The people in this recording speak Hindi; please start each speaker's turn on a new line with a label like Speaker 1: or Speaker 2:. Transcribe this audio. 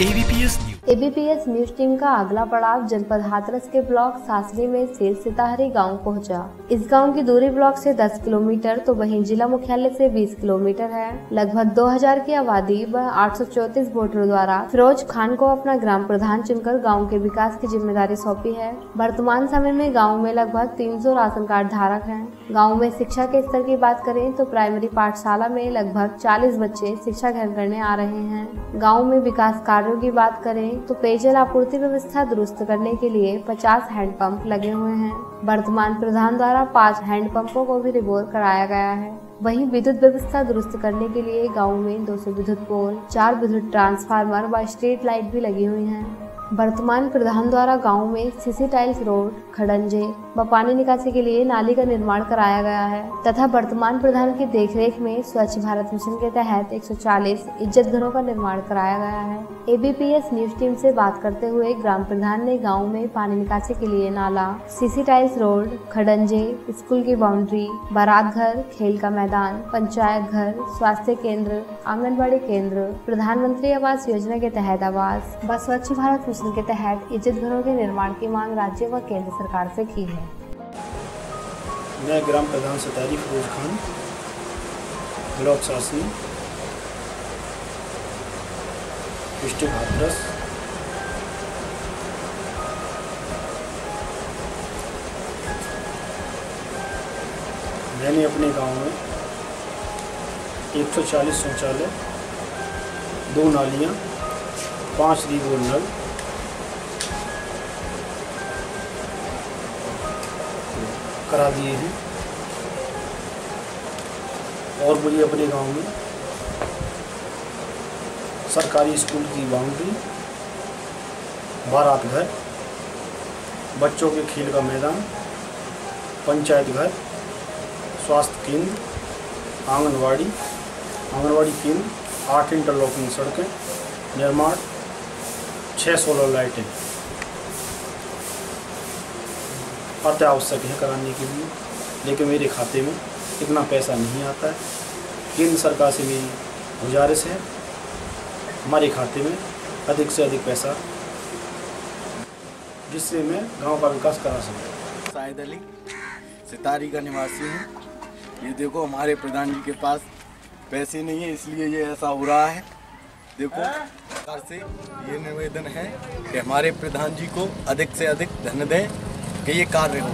Speaker 1: AVP ABPS news
Speaker 2: ABPS news team का अगला पड़ाव जनपद हाथरस के ब्लॉक सासरी में से सिताहरी गाँव पहुँचा। इस गाँव की दूरी ब्लॉक से 10 किलोमीटर तो वहीं जिला मुख्यालय से 20 किलोमीटर है। लगभग 2000 की आबादी व आठ वोटरों द्वारा फिरोज खान को अपना ग्राम प्रधान चुनकर गाँव के विकास की ज़िम्मेदारी सौंपी है। वर्तमान समय में गाँव में लगभग तीन सौ राशन कार्ड धारक है। गाँव में शिक्षा के स्तर की बात करें तो प्राइमरी पाठशाला में लगभग चालीस बच्चे शिक्षा ग्रहण करने आ रहे हैं। गाँव में विकास कार्यो की बात करें तो पेयजल आपूर्ति व्यवस्था दुरुस्त करने के लिए 50 हैंडपंप लगे हुए हैं। वर्तमान प्रधान द्वारा पाँच हैंडपंपों को भी रिबोर कराया गया है। वहीं विद्युत व्यवस्था दुरुस्त करने के लिए गाँव में 200 विद्युत पोल, चार विद्युत ट्रांसफार्मर व स्ट्रीट लाइट भी लगी हुई हैं। वर्तमान प्रधान द्वारा गाँव में सीसी टाइल्स रोड, खड़ंजे व पानी निकासी के लिए नाली का निर्माण कराया गया है, तथा वर्तमान प्रधान की देखरेख में स्वच्छ भारत मिशन के तहत 140 इज़्ज़त घरों का निर्माण कराया गया है। एबीपीएस न्यूज़ टीम से बात करते हुए ग्राम प्रधान ने गाँव में पानी निकासी के लिए नाला, सीसी टाइल्स रोड, खड़ंजे, स्कूल की बाउंड्री, बारात घर, खेल का मैदान, पंचायत घर, स्वास्थ्य केंद्र, आंगनबाड़ी केंद्र, प्रधानमंत्री आवास योजना के तहत आवास व स्वच्छ भारत मिशन के तहत इज़्ज़त घरों के निर्माण की मांग राज्य व केंद्र सरकार से की है।
Speaker 3: मैं ग्राम प्रधान सतारी फिरोज खान ब्लॉक शासनी डिस्ट्रिक्ट हाथरस। मैंने अपने गाँव में 140 शौचालय, दो नालियाँ, पाँच रिगोर नल करा दिए हैं। और मुझे अपने गाँव में सरकारी स्कूल की बाउंड्री, बारात घर, बच्चों के खेल का मैदान, पंचायत घर, स्वास्थ्य केंद्र, आंगनवाड़ी आंगनवाड़ी केंद्र, आठ इंटरलॉकिंग सड़कें, निर्माण छः सोलर लाइटें। अति आवश्यक है कराने के लिए। लेकिन मेरे खाते में इतना पैसा नहीं आता है। केंद्र सरकार से मेरी गुजारिश है, हमारे खाते में अधिक से अधिक पैसा जिससे मैं गाँव का विकास करा सकूँ।
Speaker 4: शाहिद अली, सितारी का निवासी हूँ। ये देखो, हमारे प्रधान जी के पास पैसे नहीं है, इसलिए ये ऐसा हो रहा है। देखो, सरकार से ये निवेदन है कि हमारे प्रधान जी को अधिक से अधिक धन दें। कि ये कार्य हो।